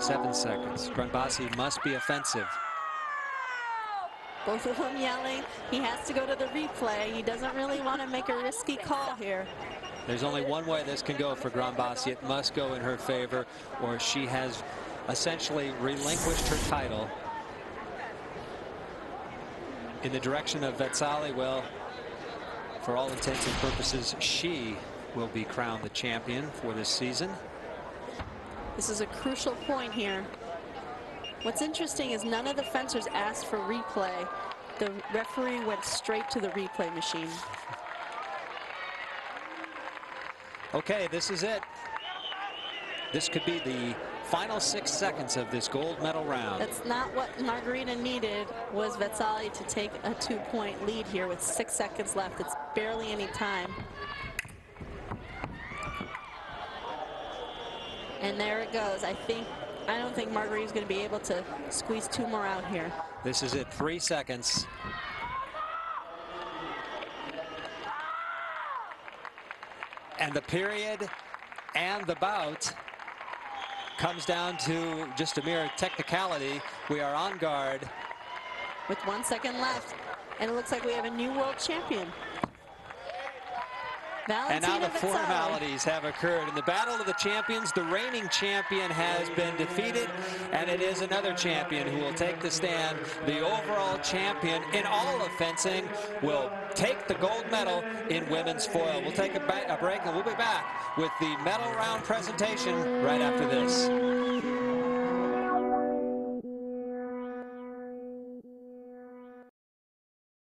Seven seconds. Granbassi must be offensive. Both of them yelling. He has to go to the replay. He doesn't really want to make a risky call here. There's only one way this can go for Granbassi. It must go in her favor, or she has essentially relinquished her title. In the direction of Vezzali, well, for all intents and purposes, she will be crowned the champion for this season. This is a crucial point here. What's interesting is none of the fencers asked for replay. The referee went straight to the replay machine. Okay, this is it. This could be the final six seconds of this gold medal round. That's not what Margherita needed was Vezzali to take a two-point lead here with six seconds left. It's barely any time. And there it goes. I think I don't think Margherita's going to be able to squeeze two more out here. This is it. Three seconds. And the period and the bout comes down to just a mere technicality. We are on guard. With one second left. And it looks like we have a new world champion. Valentina and now the formalities have occurred. In the Battle of the Champions, the reigning champion has been defeated, and it is another champion who will take the stand. The overall champion in all of fencing will take the gold medal in women's foil. We'll take a, a break, and we'll be back with the medal round presentation right after this.